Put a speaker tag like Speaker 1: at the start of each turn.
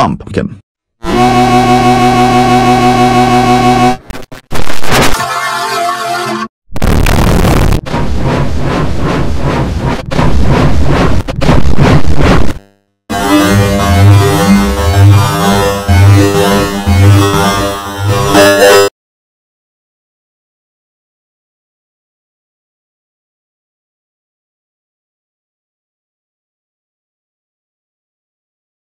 Speaker 1: lumpkin.